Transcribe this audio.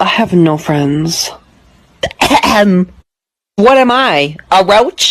I have no friends. What am I? A roach?